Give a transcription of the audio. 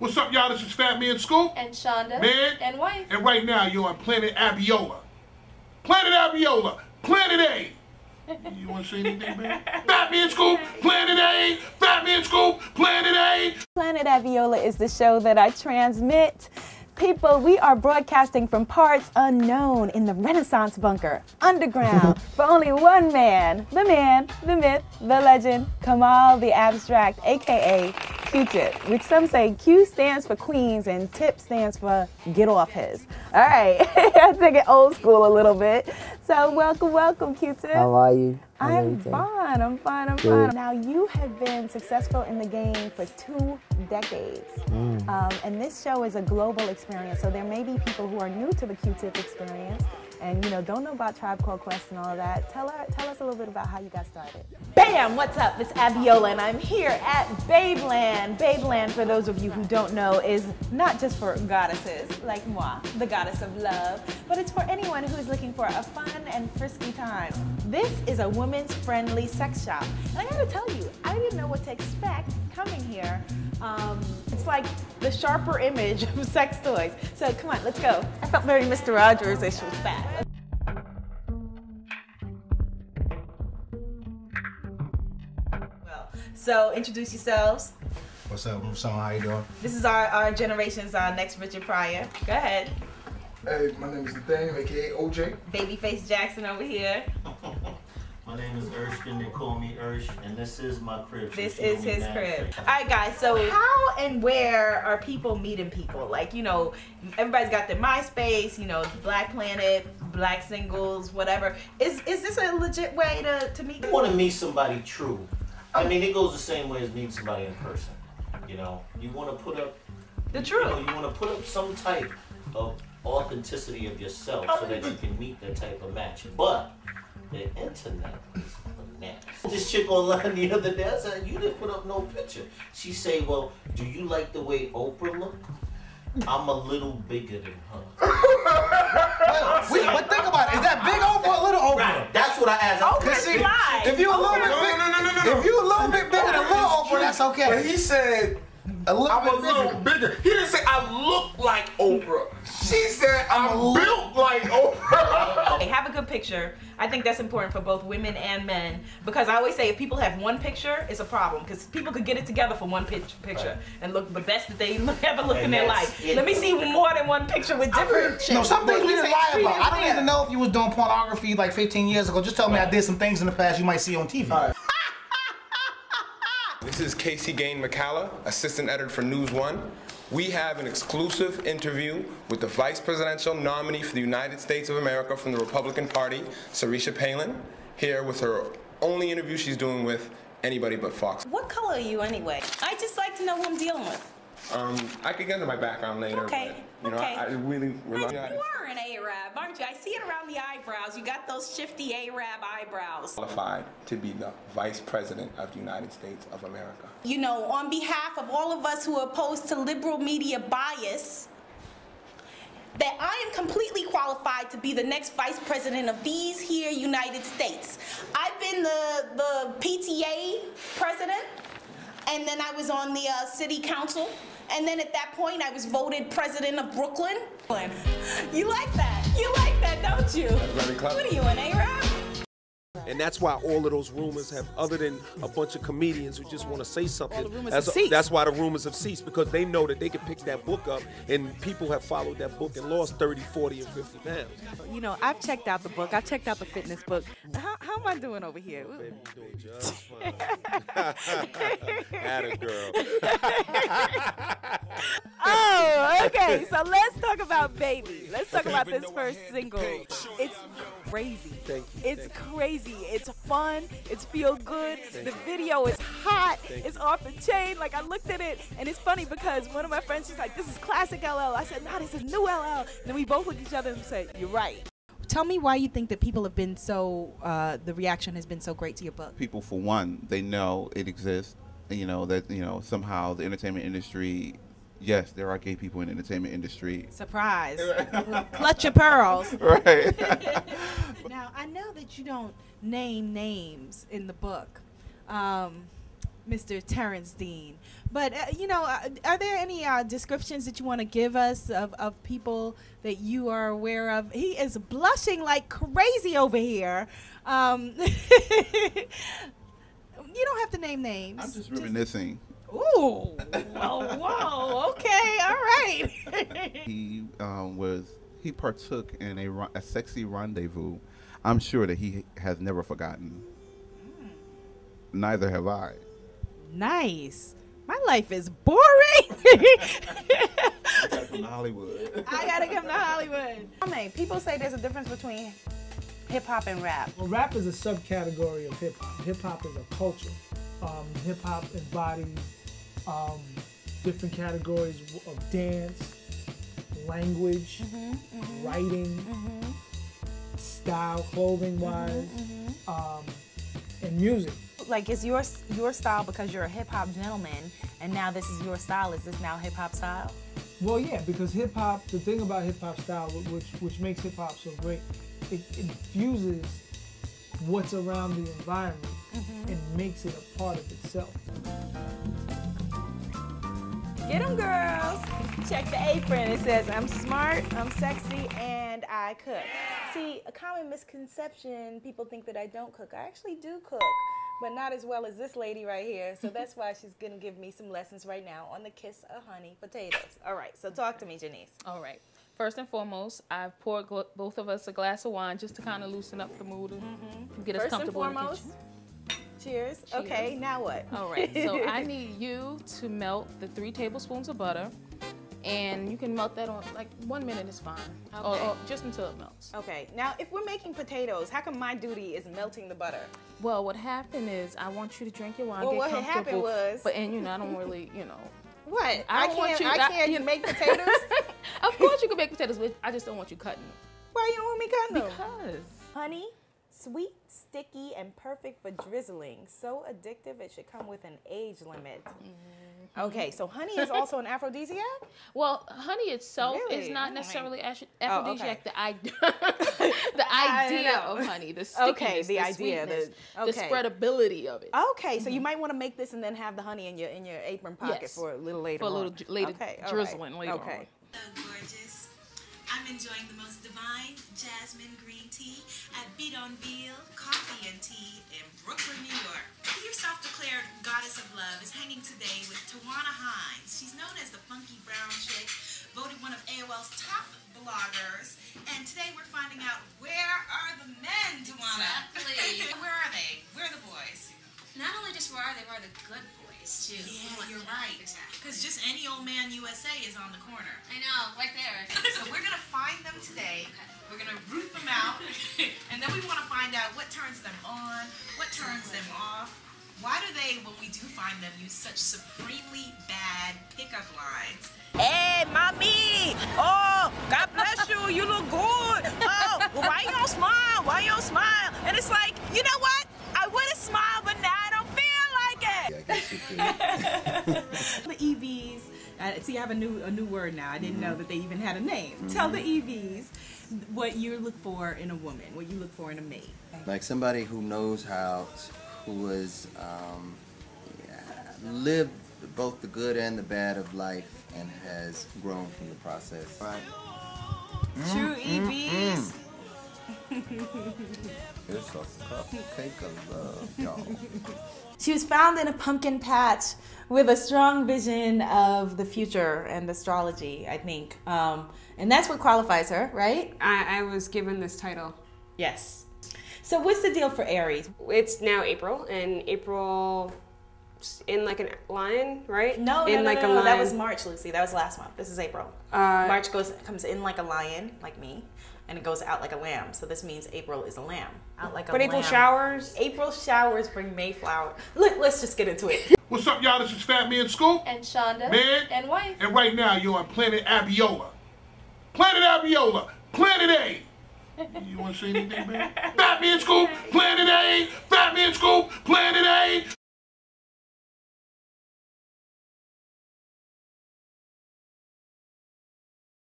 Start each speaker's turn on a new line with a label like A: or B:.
A: What's up, y'all? This is Fat Man Scoop.
B: And Shonda.
A: Man.
B: And wife.
A: And right now, you're on Planet Abiola. Planet Abiola. Planet A. You want to say anything, man? Fat Man Scoop. Planet A. Fat Man Scoop. Planet A.
C: Planet Abiola is the show that I transmit. People, we are broadcasting from parts unknown in the Renaissance bunker, underground, for only one man, the man, the myth, the legend, Kamal the Abstract, aka Q-Tip, which some say Q stands for Queens and Tip stands for Get Off His. All right, I take it old school a little bit. So welcome, welcome, Q-Tip.
D: How are you? How's
C: I'm fine. I'm fine. I'm
D: Good.
C: fine. Now you have been successful in the game for two decades,
D: Mm.
C: um, and this show is a global experience. So there may be people who are new to the Q-Tip experience, and you know don't know about Tribe Called Quest and all of that. Tell her, tell us a little bit about how you got started. Bam! What's up? It's Abiola, and I'm here at Babeland. Babeland, for those of you who don't know, is not just for goddesses like moi, the goddess of love, but it's for anyone who is looking for a fun and frisky time. This is a women's friendly sex shop. And I gotta tell you, I didn't know what to expect coming here. Um, it's like the sharper image of sex toys. So come on, let's go. I felt very Mr. Rogers-ish with that. Well, so introduce yourselves.
E: What's up, Moose How you doing?
C: This is our, our generation's uh, next Richard Pryor. Go ahead.
E: Hey, my name is Nathaniel, aka OJ.
C: Babyface Jackson over here.
F: My name is Erskine. They call me Ersh, and this is my crib.
C: This is his crib. All right, guys. So how and where are people meeting people? Like, you know, everybody's got their MySpace. You know, Black Planet, Black Singles, whatever. Is is this a legit way to to meet?
F: You want to meet somebody true. I mean, it goes the same way as meeting somebody in person. You know, you want to put up
C: The
F: You, know, you want to put up some type of authenticity of yourself so um, that you can meet that type of match. But the internet is bananas. This chick online the other day, I said, you didn't put up no picture. She say, well, do you like the way Oprah look? I'm a little bigger than her.
E: Wait, but think about it. Is that big Oprah or little Oprah?
F: Right, that's what I asked.
C: Oprah
E: see, if you a little bit
A: No,
E: big,
A: no, no, no, no, no.
E: if you a little bit bigger than little Oprah, that's okay.
G: But he said,
E: a little
G: I'm a
E: bit
G: little
E: bigger.
G: bigger. He didn't say I look like Oprah. She said I'm built like Oprah.
C: Okay, have a good picture. I think that's important for both women and men because I always say if people have one picture, it's a problem because people could get it together for one pitch, picture
F: Right.
C: and look the best that they look, ever look in their life.
F: it.
C: Let me see more than one picture with different.
E: No, some things we
C: What
E: need to
C: you
E: lie about. I don't even know if you was doing pornography like 15 years ago. Just tell me I did some things in the past you might see on TV.
H: This is Casey Gain McCalla, assistant editor for News One. We have an exclusive interview with the vice presidential nominee for the United States of America from the Republican Party, Sarisha Palin, here with her only interview she's doing with anybody but Fox.
I: What color are you anyway? I just like to know who I'm dealing with.
H: Um, I could get into my background later.
I: Okay,
H: But, you know,
I: okay.
H: I, I really rely
I: You are an Arab, aren't you? I see it around the eyebrows. You got those shifty Arab eyebrows.
H: qualified to be the vice president of the United States of America.
I: You know, on behalf of all of us who are opposed to liberal media bias, that I am completely qualified to be the next vice president of these here United States. I've been the, the PTA president, and then I was on the uh, city council, and then at that point I was voted president of Brooklyn. You like that? You like that, don't you? What are you, an Arab?
J: And that's why all of those rumors have, other than a bunch of comedians who just want to say something, that's,
C: ceased.
J: that's why the rumors have ceased because they know that they can pick that book up and people have followed that book and lost 30, 40, and 50 pounds.
C: You know, I've checked out the book. I've checked out the fitness book. How, how am I doing over here?
J: Baby, you doing just fine. Atta girl.
C: Okay. So let's talk about Baby. Let's talk about this first single. It's crazy.
J: Thank you,
C: It's
J: thank
C: crazy. It's fun. It's feel good. The video is hot. It's off the chain. Like I looked at it, and it's funny because one of my friends, she's like, "This is classic LL." I said, "No, this is new LL." And then we both look at each other and say, "You're right." Tell me why you think that people have been so. Uh, the reaction has been so great to your book.
K: people for one they know it exists you know that you know somehow the entertainment industry yes there are gay people in the entertainment industry
C: Surprise! Clutch your pearls.
K: right
C: Now I know that you don't name names in the book, um, Mr. Terrence Dean. But uh, you know, uh, are there any uh, descriptions that you want to give us of, of people that you are aware of? He is blushing like crazy over here. Um, you don't have to name names.
K: I'm just reminiscing.
C: Ooh, whoa, whoa, okay, all right.
K: he um, was he partook in a, a sexy rendezvous. I'm sure that he has never forgotten. Neither have I.
C: nice. My life is boring.
K: From Hollywood.
C: I gotta come to Hollywood. I mean, people say there's a difference between hip hop and rap.
B: Well, rap is a subcategory of hip hop. Hip hop is a culture. Um, hip hop embodies um, different categories of dance, language, mm-hmm, mm-hmm. writing, mm-hmm. style, clothing wise, um, and music.
C: Like, it's your your style because you're a hip hop gentleman, and now this is your style. Is this now hip hop style?
B: Well, yeah, because hip hop. The thing about hip hop style, which which makes hip hop so great, it infuses what's around the environment and makes it a part of itself.
C: Get them, girls. Check the apron. It says, I'm smart, I'm sexy, and I cook. See, a common misconception people think that I don't cook. I actually do cook, but not as well as this lady right here. So that's why she's going to give me some lessons right now on the Kiss of Honey potatoes. All right, so talk to me, Janice.
D: All right. First and foremost, I've poured gl- both of us a glass of wine just to kind of loosen up the mood and mm-hmm. get us
C: First and
D: comfortable in the
C: foremost,
D: kitchen.
C: cheers. Okay, now what?
D: All right. So I need you to melt the three tablespoons of butter, and you can melt that on like one minute is fine,
C: Okay.
D: or just until it melts.
C: Okay, now if we're making potatoes, how come my duty is melting the butter?
D: Well, what happened is I want you to drink your wine,
C: Well,
D: get
C: what had
D: comfortable.
C: happened was-
D: but and you know I don't really you know.
C: What?
D: I
C: I,
D: don't want
C: can't.
D: you-
C: I
D: I-
C: can't
D: you-
C: make potatoes.
D: Of course you can make potatoes, but I just don't want you cutting them.
C: Why you don't want me cutting them?
D: Because
C: Honey, sweet, sticky, and perfect for drizzling. So addictive, it should come with an age limit.
D: Mm-hmm.
C: Okay, so honey is also an aphrodisiac?
D: Well, honey itself
C: Really?
D: is not necessarily
C: man.
D: aphro-
C: Oh,
D: aphrodisiac.
C: okay.
D: The idea, the idea
C: know.
D: of honey, the stickiness,
C: Okay, the idea,
D: sweetness,
C: the-
D: the spreadability of it.
C: Okay, so you might want to make this and then have the honey in your in your apron pocket
D: Yes.
C: for a little later
D: For a little
C: on.
D: dr- later
C: okay, all right.
D: drizzling later
C: okay.
D: on.
L: So gorgeous. I'm enjoying the most divine jasmine green tea at Bidonville Coffee and Tea in Brooklyn, New York. Your self-declared goddess of love is hanging today with Tawana Hines. She's known as the funky brown chick, voted one of AOL's top bloggers, and today we're finding out where are the men, Tawana?
M: Exactly.
L: where are they? Where are the boys?
M: Not only just where are they, where are the good boys too?
L: Yeah,
M: Like,
L: you're right.
M: Exactly.
L: Because just any old man USA is on the corner.
M: I know, right there.
L: so we're gonna find them today. We're gonna root them out, and then we want to find out what turns them on, what turns them off. Why do they, when we do find them, use such supremely bad pickup lines?
N: Hey, mommy! Oh, God bless you. You look good. Oh, well, why you don't smile? Why you don't smile? And it's like, you know what? I would have smiled, but now I don't feel like it.
C: the EVs. Uh, see, I have a new a new word now. I didn't know that they even had a name. Tell the EVs what you look for in a woman, what you look for in a mate.
O: like somebody who knows how, who has um, yeah, lived both the good and the bad of life and has grown from the process. Right.
C: True EVs.
O: It's a cupcake of love, y'all.
C: She was found in a pumpkin patch with a strong vision of the future and astrology, I think. Um, and that's what qualifies her, right?
P: I, I was given this title.
C: Yes. So what's the deal for Aries?
P: It's now April, and April in like a lion, right?
C: No,
P: in
C: no, no,
P: like
C: no,
P: a
C: no,
P: lion.
C: that was March, Lucy. That was last month. This is April.
P: Uh,
C: March goes comes in like a lion, like me, and it goes out like a lamb. So this means April is a lamb, out like a
P: But April
C: lamb.
P: showers.
C: April showers bring Mayflower. Let, let's just get into it.
A: What's up, y'all? This is Fat Man Scoop.
D: And Shonda.
A: Man.
D: And wife.
A: And right now, you're on Planet Abiola. Planet Abiola. Planet A. You want to say anything, man? Fat Man Scoop. Planet A. Fat Man Scoop. Planet A.